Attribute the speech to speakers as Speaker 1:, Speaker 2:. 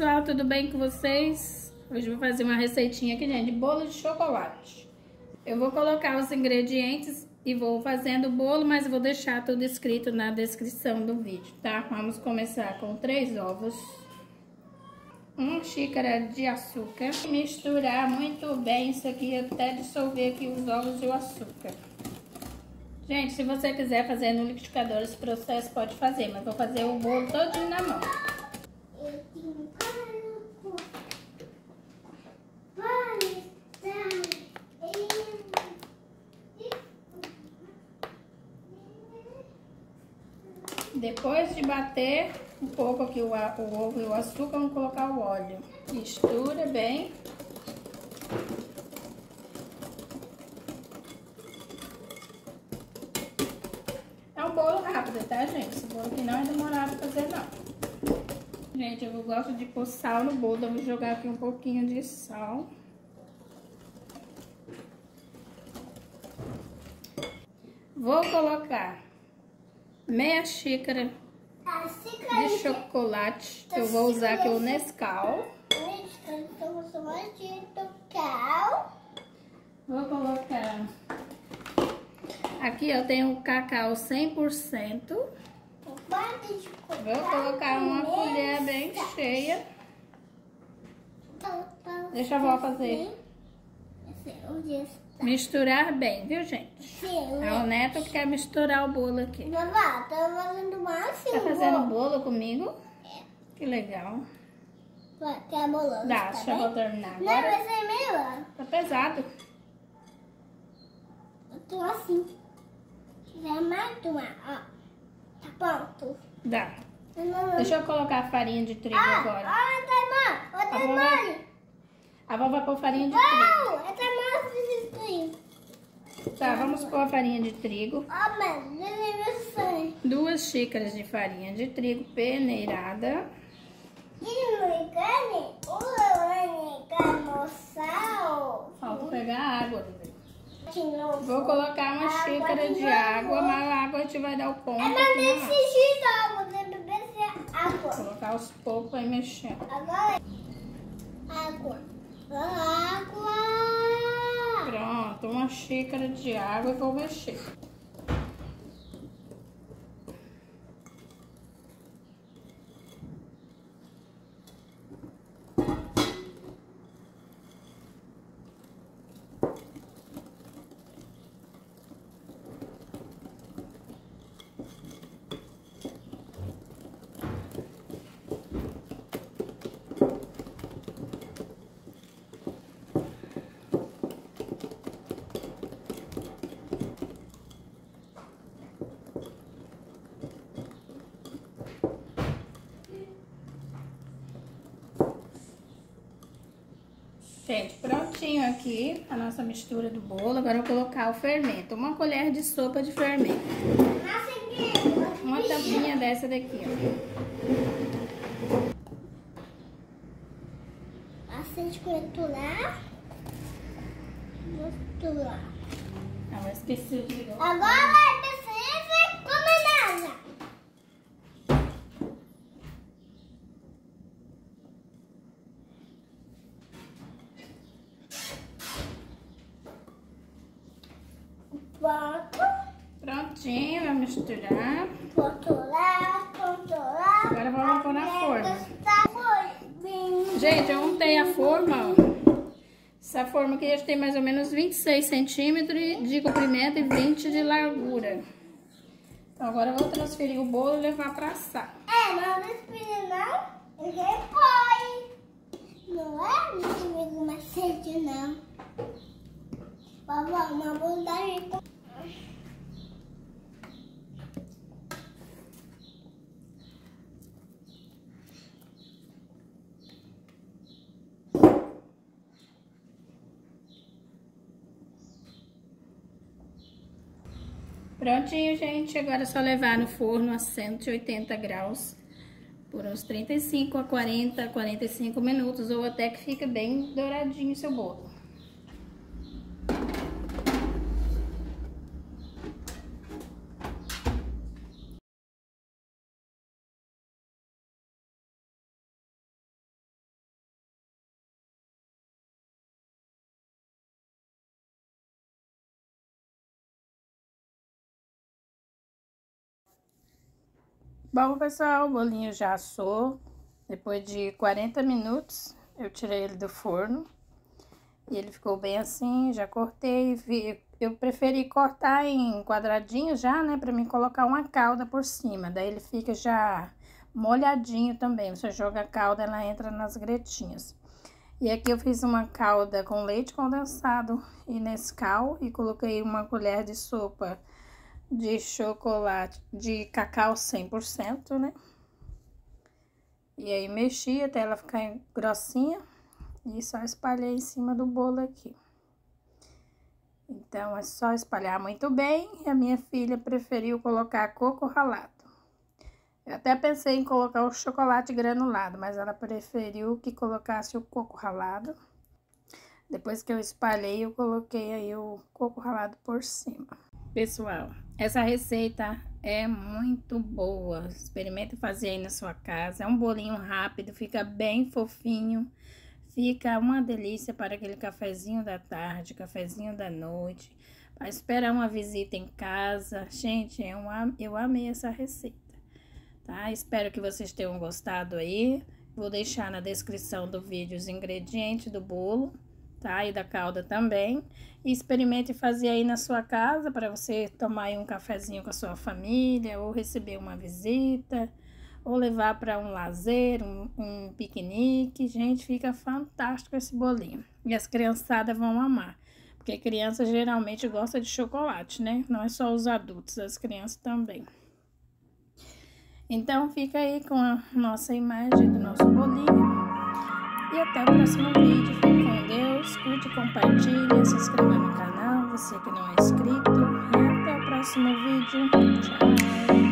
Speaker 1: pessoal, tudo bem com vocês? Hoje eu vou fazer uma receitinha aqui, gente, de bolo de chocolate. Eu vou colocar os ingredientes e vou fazendo o bolo, mas vou deixar tudo escrito na descrição do vídeo, tá? Vamos começar com três ovos, uma xícara de açúcar, misturar muito bem isso aqui até dissolver aqui os ovos e o açúcar. Gente, se você quiser fazer no liquidificador esse processo, pode fazer, mas vou fazer o bolo todinho na mão. Depois de bater um pouco aqui o, o ovo e o açúcar, vamos colocar o óleo. Mistura bem. É um bolo rápido, tá, gente? Esse bolo aqui não é demorado fazer, não. Gente, eu gosto de pôr sal no bolo, então vou jogar aqui um pouquinho de sal. Vou colocar meia xícara de chocolate, que eu vou usar aqui o Nescau. Vou colocar... Aqui eu tenho cacau 100%. Vou colocar uma colher bem cheia. Deixa a avó fazer. Misturar bem, viu, gente?
Speaker 2: Sim.
Speaker 1: É o neto que quer misturar o bolo aqui.
Speaker 2: Vovó, tá fazendo massa?
Speaker 1: Tá fazendo bolo comigo?
Speaker 2: É.
Speaker 1: Que legal.
Speaker 2: Quer bolando?
Speaker 1: Dá,
Speaker 2: tá
Speaker 1: deixa eu
Speaker 2: bem?
Speaker 1: vou terminar
Speaker 2: Não,
Speaker 1: agora.
Speaker 2: vai ser melhor.
Speaker 1: Tá pesado.
Speaker 2: Eu tô assim. Já mais uma, ó. Tá pronto.
Speaker 1: Dá.
Speaker 2: Não, não, não.
Speaker 1: Deixa eu colocar a farinha de trigo
Speaker 2: Ah,
Speaker 1: agora.
Speaker 2: ah, tá bom. Ó, tá mole.
Speaker 1: A avó vai pôr farinha de trigo.
Speaker 2: Não, é tá mole de
Speaker 1: Tá, vamos pôr a farinha de trigo.
Speaker 2: Ó, vai sair.
Speaker 1: Duas xícaras de farinha de trigo peneirada.
Speaker 2: E o camoçal.
Speaker 1: Falta pegar a água. Vou colocar uma xícara
Speaker 2: de
Speaker 1: água, mas a água gente vai dar o ponto
Speaker 2: É desse
Speaker 1: massa.
Speaker 2: jeito, ó, você beber água.
Speaker 1: Colocar aos poucos e mexendo.
Speaker 2: Agora, água. Água.
Speaker 1: Pronto, uma xícara de água e vou mexer. Gente, prontinho aqui a nossa mistura do bolo. Agora eu vou colocar o fermento. Uma colher de sopa de fermento. Uma tampinha dessa daqui, ó.
Speaker 2: Massa de costurar. Costurar.
Speaker 1: Ah, mas esqueci o que
Speaker 2: Agora Pronto.
Speaker 1: Prontinho, vai misturar.
Speaker 2: Controlar, controlar.
Speaker 1: Agora vamos pôr na forma. Gente, eu untei a forma, ó. Essa forma aqui já tem mais ou menos 26 centímetros de comprimento e 20 de largura. Então agora eu vou transferir o bolo e levar pra assar.
Speaker 2: É, não despide não. Ele repõe. Não é comigo macete, não. Vovó, uma bondade.
Speaker 1: Prontinho, gente. Agora é só levar no forno a 180 graus por uns 35 a 40, 45 minutos ou até que fica bem douradinho seu bolo. Bom, pessoal, o bolinho já assou. Depois de 40 minutos, eu tirei ele do forno. E ele ficou bem assim, já cortei. Eu preferi cortar em quadradinhos já, né? Pra mim colocar uma calda por cima. Daí ele fica já molhadinho também. Você joga a calda, ela entra nas gretinhas. E aqui eu fiz uma calda com leite condensado e Nescau e coloquei uma colher de sopa de chocolate de cacau 100%, né? E aí mexi até ela ficar grossinha e só espalhei em cima do bolo aqui. Então, é só espalhar muito bem. E a minha filha preferiu colocar coco ralado. Eu até pensei em colocar o chocolate granulado, mas ela preferiu que colocasse o coco ralado. Depois que eu espalhei, eu coloquei aí o coco ralado por cima. Pessoal, essa receita é muito boa. Experimente fazer aí na sua casa. É um bolinho rápido, fica bem fofinho. Fica uma delícia para aquele cafezinho da tarde, cafezinho da noite. Para esperar uma visita em casa. Gente, eu, eu amei essa receita tá? Espero que vocês tenham gostado aí. Vou deixar na descrição do vídeo os ingredientes do bolo, tá? E da calda também. E experimente fazer aí na sua casa para você tomar um cafezinho com a sua família ou receber uma visita ou levar para um lazer, um, um piquenique. Gente, fica fantástico esse bolinho. E as criançadas vão amar. Porque criança geralmente gosta de chocolate, né? Não é só os adultos, as crianças também. Então, fica aí com a nossa imagem do nosso bolinho. E até o próximo compartilhe, se inscreva no canal, você que não é inscrito. E até o próximo vídeo. Tchau!